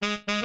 you